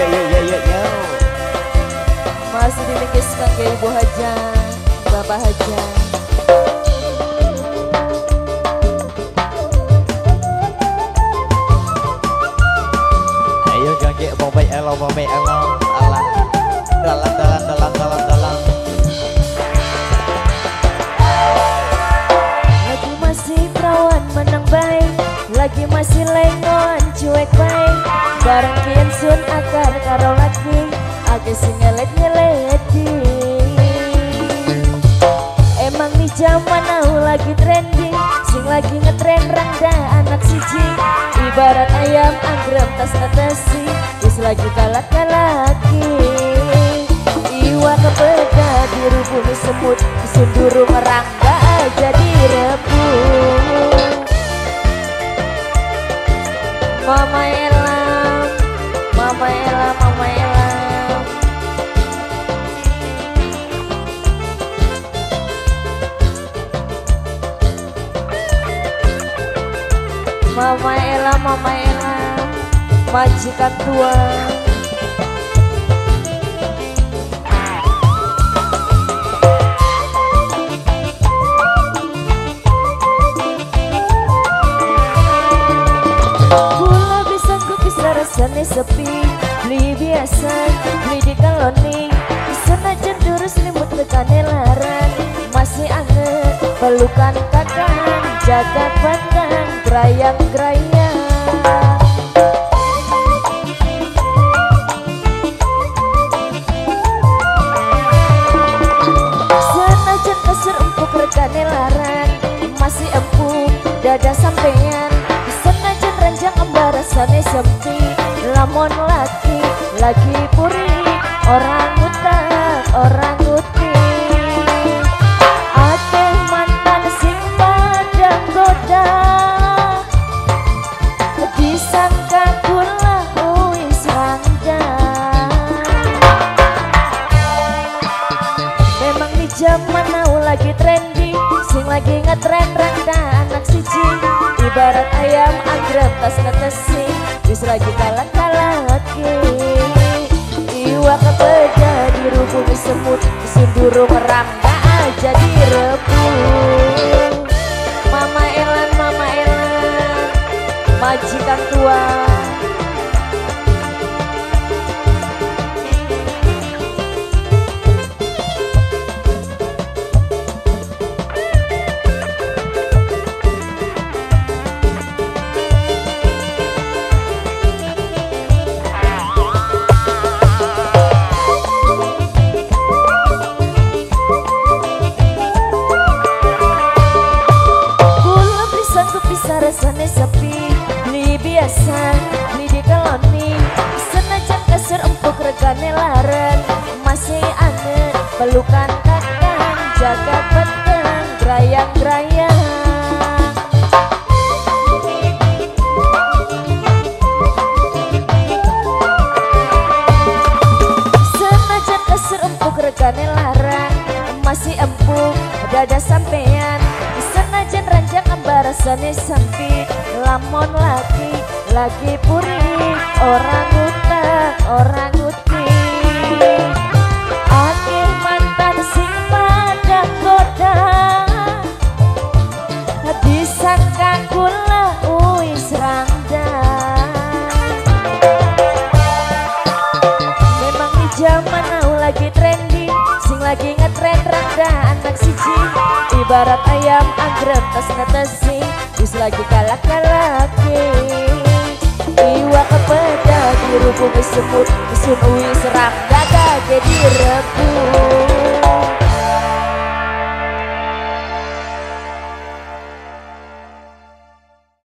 Yo yo yo yo yo. Masih dimikiskan ke Ibu Haja, Bapak Haja. Ayo gangge momai elo momai elo alah. Dalam dalam dalam dalam dalam. Lagi masih perawan menang baik, lagi masih lengon cuek baik. Barang kian sun akar karo lagi, age sing nyelet nyeleti. Emang di zaman now lagi trending, sing lagi ngetren rangda anak siji. Ibarat ayam anggrek tas netesi, wis lagi kalah lagi. Iwa kepeda biru bumi semut, sunduru merangga jadi rebu. Mama Elam, Mama Elam, Mama. Mama Ella, Mama Ella, majikan tua. Bisa rasanya sepi Beli biasa, beli di kaloni Senajan duru selimut tekane laran Masih anget, pelukan kakak Jaga pandang, gerayang-gerayang. Senajan kasur empuk rekane Masih empuk dada sampean Senajan ranjang embarasane sepi Lamun laki lagi puri Orang utak orang utik. Ate mantan sing padang goda Disangka kula wis Memang di zaman now lagi trendy Sing lagi ngetren rangda anak siji. Ibarat ayam anggrek tas netesi Wis lagi kalah kalah lagi. Iwa kepeda di bumi semut Sunduru merangga jadi rebu Mama Elan, Mama Elan Majikan tua rasane sepi Beli biasa, beli di koloni Senajan kasur empuk regane laren Masih aneh, pelukan kakang Jaga petang, gerayang-gerayang Senajan kasur empuk regane larang Masih empuk dada sampean. Senajan embarasane sempit Lamon lagi, lagi puri Orang utak, orang Ibarat ayam anggrek tas netesi Is lagi kalah kalaki Iwa kepada dirubungi semut Disunui serang dada jadi rebut